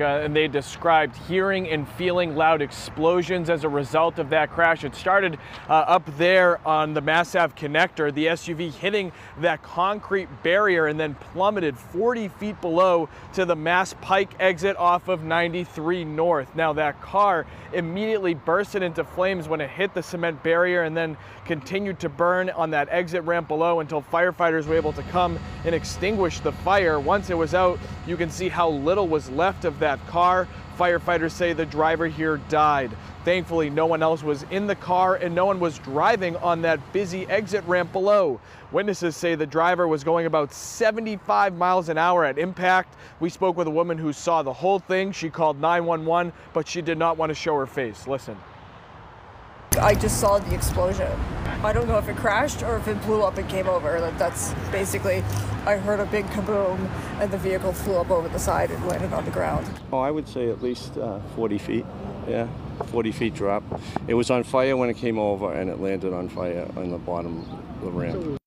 Uh, and they described hearing and feeling loud explosions as a result of that crash. It started uh, up there on the Mass Ave connector, the SUV hitting that concrete barrier and then plummeted 40 feet below to the Mass Pike exit off of 93 North. Now, that car immediately bursted into flames when it hit the cement barrier and then continued to burn on that exit ramp below until firefighters were able to come and extinguish the fire. Once it was out, you can see how little was left of that car. Firefighters say the driver here died. Thankfully, no one else was in the car and no one was driving on that busy exit ramp below. Witnesses say the driver was going about 75 miles an hour at impact. We spoke with a woman who saw the whole thing. She called 911, but she did not want to show her face. Listen. I just saw the explosion. I don't know if it crashed or if it blew up and came over. That's basically, I heard a big kaboom and the vehicle flew up over the side and landed on the ground. Oh, I would say at least uh, 40 feet. Yeah, 40 feet drop. It was on fire when it came over and it landed on fire on the bottom of the ramp.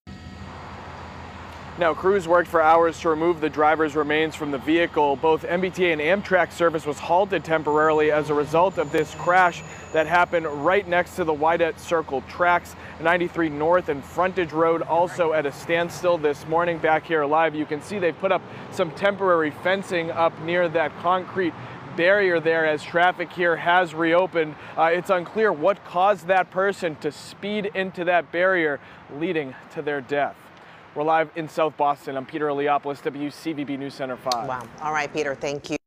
Now, crews worked for hours to remove the driver's remains from the vehicle. Both MBTA and Amtrak service was halted temporarily as a result of this crash that happened right next to the Widett Circle tracks. 93 North and Frontage Road also at a standstill this morning. Back here live, you can see they've put up some temporary fencing up near that concrete barrier there as traffic here has reopened. Uh, it's unclear what caused that person to speed into that barrier, leading to their death. We're live in South Boston. I'm Peter Eliopoulos, WCVB News Center 5. Wow. All right, Peter, thank you.